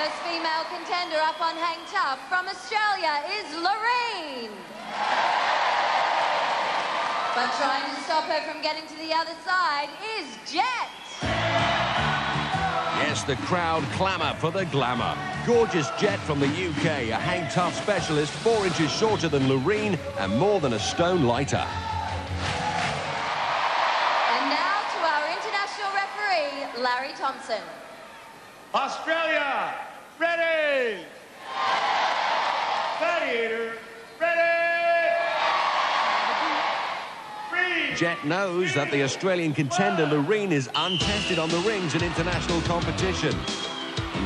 first female contender up on Hang Tough from Australia is Lourene. But trying to stop her from getting to the other side is Jet. Yes, the crowd clamour for the glamour. Gorgeous Jet from the UK, a hang tough specialist, four inches shorter than Lourene and more than a stone lighter. And now to our international referee, Larry Thompson. Australia, ready! Gladiator, ready! Jet knows that the Australian contender Lourene is untested on the rings in international competition.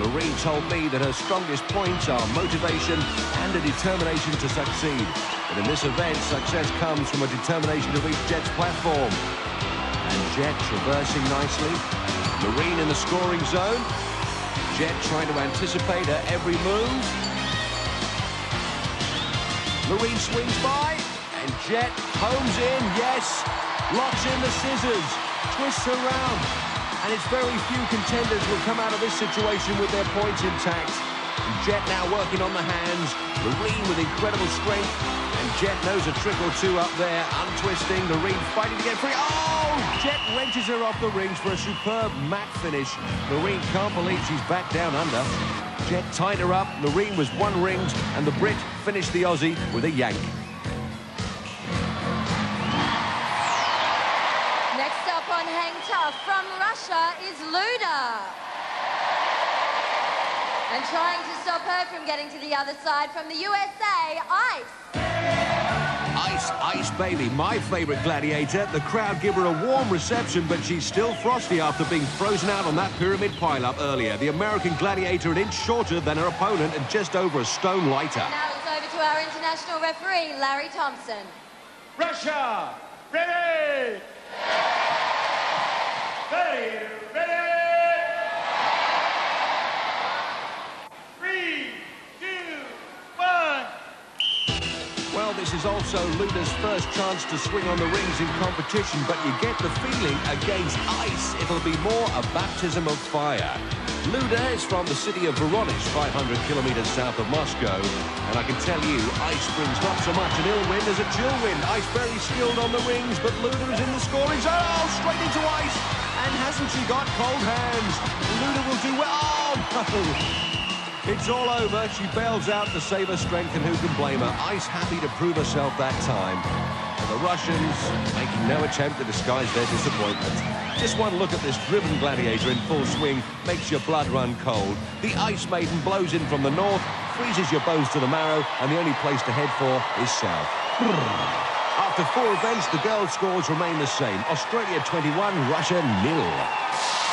Lourene told me that her strongest points are motivation and a determination to succeed. But in this event, success comes from a determination to reach Jet's platform. And Jet traversing nicely. Lourene in the scoring zone. Jet trying to anticipate her every move. Marine swings by, and Jet homes in, yes. Locks in the scissors, twists around. And it's very few contenders will come out of this situation with their points intact. Jet now working on the hands. Marine with incredible strength. Jet knows a trick or two up there, untwisting. the Lourene fighting to get free. Oh! Jet wrenches her off the rings for a superb mat finish. Lourene can't believe she's back down under. Jet tied her up. Lourene was one ringed, and the Brit finished the Aussie with a yank. Next up on Hang Tough from Russia is Luda. And trying to stop her from getting to the other side from the USA, Ice. Ice, Ice Baby, my favourite gladiator. The crowd give her a warm reception, but she's still frosty after being frozen out on that pyramid pile-up earlier. The American gladiator an inch shorter than her opponent and just over a stone lighter. Now it's over to our international referee, Larry Thompson. Russia, ready! Gladiator, ready! Three, two, one! Well, this is also Luda's first chance to swing on the rings in competition, but you get the feeling against ice, it'll be more a baptism of fire. Luda is from the city of Voronezh, 500 kilometers south of Moscow, and I can tell you, ice brings not so much an ill wind as a chill wind. Ice very skilled on the rings, but Luda is in the scoring zone. Oh, straight into ice, and hasn't she got cold hands? Luda will do well. Oh, no. It's all over. She bails out to save her strength, and who can blame her? Ice happy to prove herself that time. And the Russians making no attempt to disguise their disappointment. Just one look at this driven gladiator in full swing makes your blood run cold. The Ice Maiden blows in from the north, freezes your bones to the marrow, and the only place to head for is south. After four events, the girls' scores remain the same. Australia 21, Russia nil.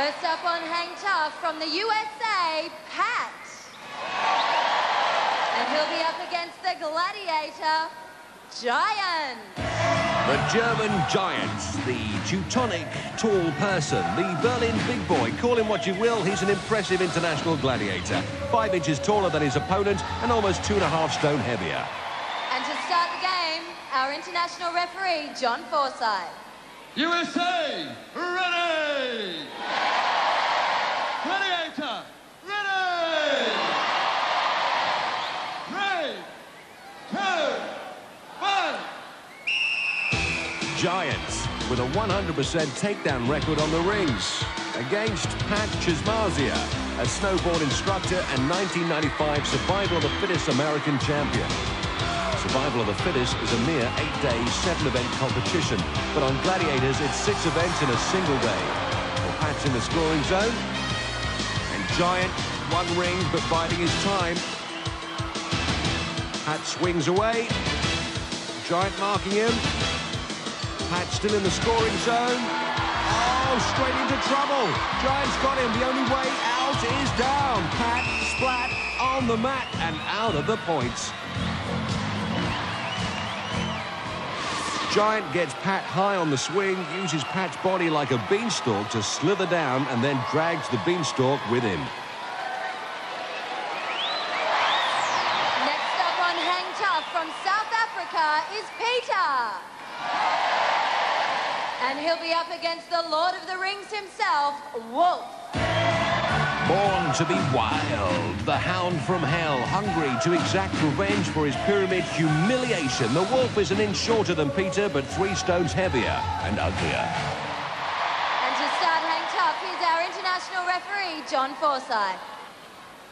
First up on Hang Tough from the USA, Pat. And he'll be up against the Gladiator, Giant. The German giant, the Teutonic tall person, the Berlin big boy. Call him what you will, he's an impressive international gladiator. Five inches taller than his opponent and almost two and a half stone heavier. And to start the game, our international referee, John Forsyth. USA, ready! Gladiator, ready! Three, two, one! Giants with a 100% takedown record on the rings against Pat Csizmazia, a snowboard instructor and 1995 Survival of the Fittest American champion. Survival of the Fittest is a mere eight-day, seven-event competition, but on Gladiators, it's six events in a single day. Pat's in the scoring zone, and Giant, one ring, but biding his time. Pat swings away. Giant marking him. Pat still in the scoring zone. Oh, straight into trouble. Giant's got him. The only way out is down. Pat splat on the mat and out of the points. Giant gets Pat high on the swing, uses Pat's body like a beanstalk to slither down and then drags the beanstalk with him. Next up on Hang Tough from South Africa is Peter. And he'll be up against the Lord of the Rings himself, Wolf. Born to be wild, the hound from hell, hungry to exact revenge for his pyramid humiliation. The wolf is an inch shorter than Peter, but three stones heavier and uglier. And to start Hang Tough, here's our international referee, John Forsyth.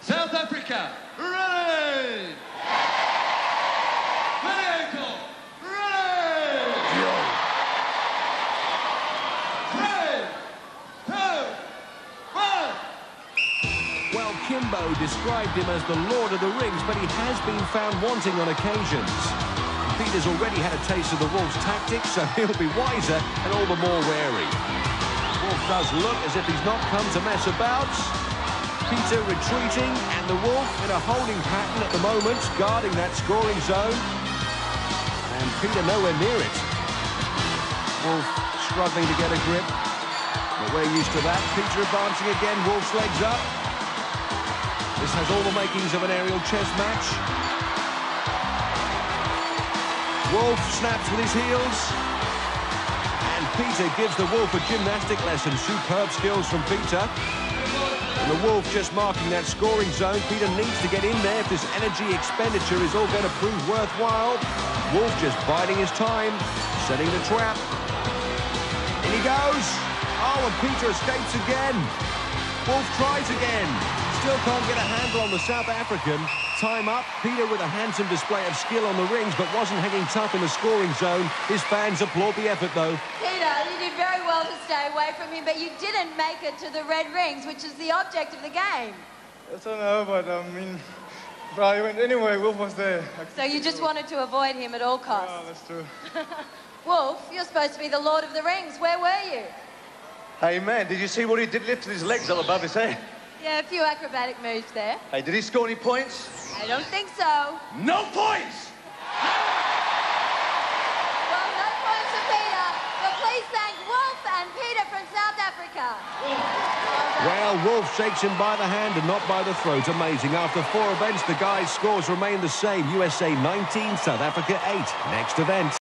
South Africa, ready! Ready, ready! Three, two, one! Kimbo described him as the Lord of the Rings, but he has been found wanting on occasions. Peter's already had a taste of the Wolf's tactics, so he'll be wiser and all the more wary. Wolf does look as if he's not come to mess about. Peter retreating, and the Wolf in a holding pattern at the moment, guarding that scoring zone. And Peter nowhere near it. Wolf struggling to get a grip. But we're used to that. Peter advancing again, Wolf's legs up. This has all the makings of an aerial chess match. Wolf snaps with his heels. And Peter gives the Wolf a gymnastic lesson. Superb skills from Peter. And the Wolf just marking that scoring zone. Peter needs to get in there if this energy expenditure is all going to prove worthwhile. Wolf just biding his time, setting the trap. In he goes. Oh, and Peter escapes again. Wolf tries again. Still can't get a handle on the South African. Time up. Peter with a handsome display of skill on the rings, but wasn't hanging tough in the scoring zone. His fans applaud the effort, though. Peter, you did very well to stay away from him, but you didn't make it to the red rings, which is the object of the game. I don't know, but I mean, but I went anyway. Wolf was there. So you just wanted to avoid him at all Oh, costs. that's true. Wolf, you're supposed to be the Lord of the Rings. Where were you? Hey man, did you see what he did lifting his legs up above his head? Yeah, a few acrobatic moves there. Hey, did he score any points? I don't think so. No points! Well, no points for Peter, but please thank Wolf and Peter from South Africa. Well, Wolf shakes him by the hand and not by the throat. Amazing. After four events, the guys' scores remain the same. USA 19, South Africa 8. Next event.